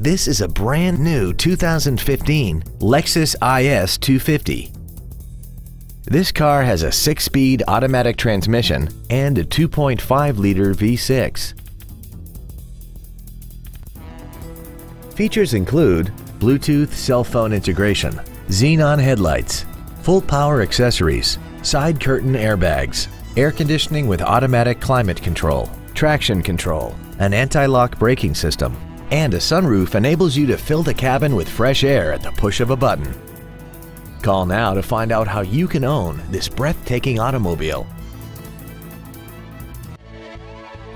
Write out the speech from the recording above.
This is a brand new 2015 Lexus IS 250. This car has a 6-speed automatic transmission and a 2.5-liter V6. Features include Bluetooth cell phone integration, xenon headlights, full power accessories, side curtain airbags, air conditioning with automatic climate control, traction control, an anti-lock braking system, and a sunroof enables you to fill the cabin with fresh air at the push of a button. Call now to find out how you can own this breathtaking automobile.